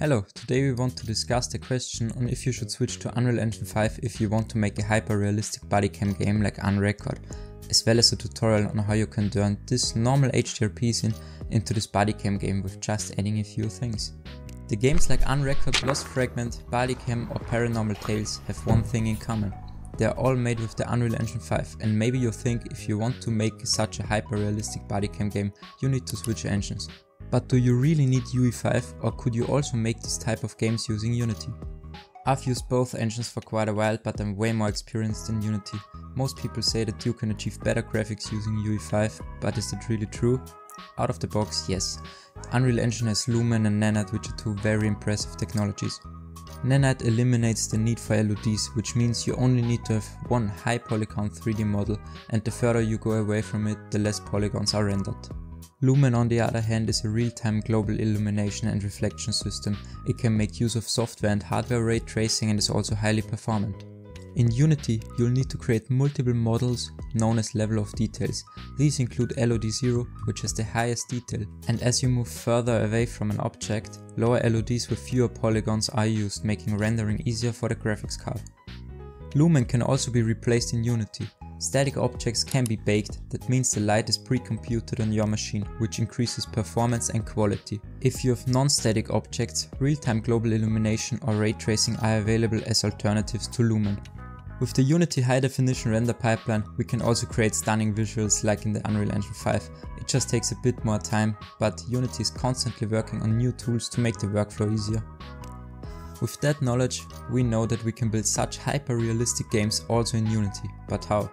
Hello, today we want to discuss the question on if you should switch to Unreal Engine 5 if you want to make a hyper-realistic bodycam game like Unrecord, as well as a tutorial on how you can turn this normal HDRPs in into this bodycam game with just adding a few things. The games like Unrecord, Lost Fragment, Bodycam or Paranormal Tales have one thing in common. They are all made with the Unreal Engine 5 and maybe you think if you want to make such a hyper-realistic bodycam game you need to switch engines. But do you really need UE5 or could you also make this type of games using Unity? I've used both engines for quite a while but I'm way more experienced in Unity. Most people say that you can achieve better graphics using UE5, but is that really true? Out of the box, yes. Unreal Engine has Lumen and Nanite which are two very impressive technologies. Nanite eliminates the need for LODs, which means you only need to have one high polygon 3D model and the further you go away from it, the less polygons are rendered. Lumen on the other hand is a real-time global illumination and reflection system. It can make use of software and hardware ray tracing and is also highly performant. In Unity, you'll need to create multiple models known as level of details. These include LOD0, which has the highest detail, and as you move further away from an object, lower LODs with fewer polygons are used, making rendering easier for the graphics card. Lumen can also be replaced in Unity. Static objects can be baked, that means the light is pre-computed on your machine, which increases performance and quality. If you have non-static objects, real-time global illumination or ray tracing are available as alternatives to Lumen. With the Unity high definition render pipeline, we can also create stunning visuals like in the Unreal Engine 5. It just takes a bit more time, but Unity is constantly working on new tools to make the workflow easier. With that knowledge, we know that we can build such hyper-realistic games also in Unity, but how?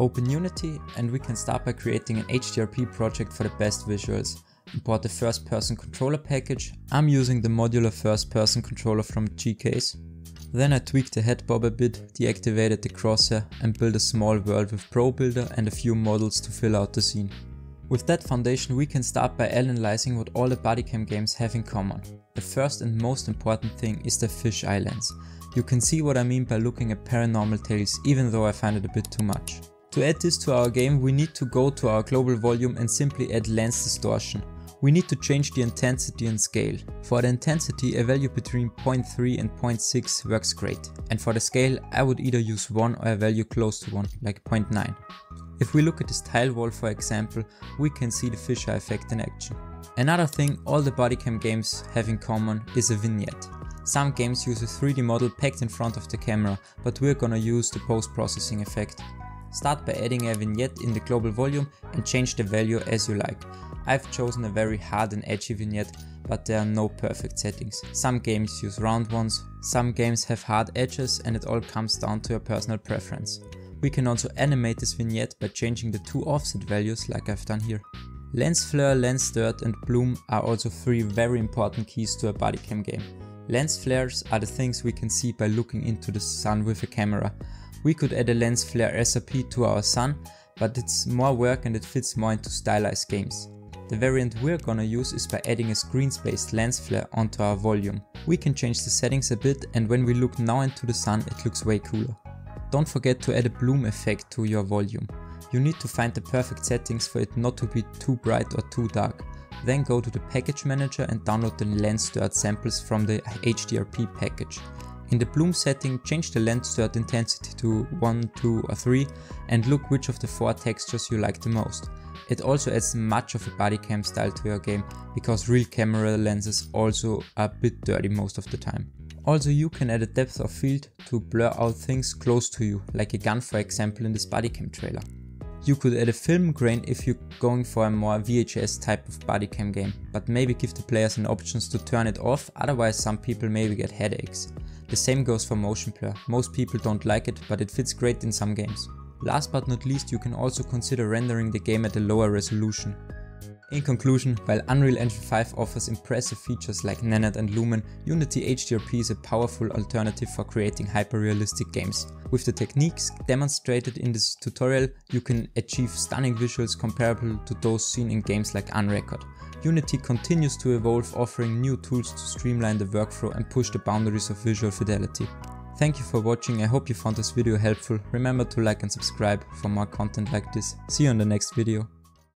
Open Unity and we can start by creating an HDRP project for the best visuals. Import the first person controller package. I'm using the modular first person controller from JeCase. Then I tweaked the head bob a bit, deactivated the crosshair and built a small world with Pro Builder and a few models to fill out the scene. With that foundation we can start by analyzing what all the bodycam games have in common. The first and most important thing is the fisheye lens. You can see what I mean by looking at Paranormal Tales even though I find it a bit too much. To add this to our game we need to go to our global volume and simply add lens distortion. We need to change the intensity and scale. For the intensity a value between 0.3 and 0.6 works great and for the scale I would either use 1 or a value close to 1 like 0.9. If we look at this tile wall for example we can see the fisheye effect in action. Another thing all the bodycam games have in common is a vignette. Some games use a 3D model packed in front of the camera, but we're gonna use the post-processing effect. Start by adding a vignette in the global volume and change the value as you like. I've chosen a very hard and edgy vignette, but there are no perfect settings. Some games use round ones, some games have hard edges and it all comes down to your personal preference. We can also animate this vignette by changing the two offset values like I've done here. Lens flare, lens Dirt and bloom are also three very important keys to a bodycam game. Lens flares are the things we can see by looking into the sun with a camera, we could add a lens flare SRP to our sun, but it's more work and it fits more into stylized games. The variant we're gonna use is by adding a screen space lens flare onto our volume. We can change the settings a bit and when we look now into the sun it looks way cooler. Don't forget to add a bloom effect to your volume. You need to find the perfect settings for it not to be too bright or too dark. Then go to the package manager and download the lens dirt samples from the HDRP package. In the bloom setting, change the lens dirt intensity to 1, 2 or 3 and look which of the 4 textures you like the most. It also adds much of a bodycam style to your game, because real camera lenses also are a bit dirty most of the time. Also you can add a depth of field to blur out things close to you, like a gun for example in this bodycam trailer. You could add a film grain if you're going for a more VHS type of bodycam game, but maybe give the players an options to turn it off, otherwise some people maybe get headaches. The same goes for motion blur. Most people don't like it, but it fits great in some games. Last but not least, you can also consider rendering the game at a lower resolution. In conclusion, while Unreal Engine 5 offers impressive features like Nanite and Lumen, Unity HDRP is a powerful alternative for creating hyper-realistic games. With the techniques demonstrated in this tutorial, you can achieve stunning visuals comparable to those seen in games like Unrecord. Unity continues to evolve offering new tools to streamline the workflow and push the boundaries of visual fidelity. Thank you for watching, I hope you found this video helpful. Remember to like and subscribe for more content like this. See you in the next video.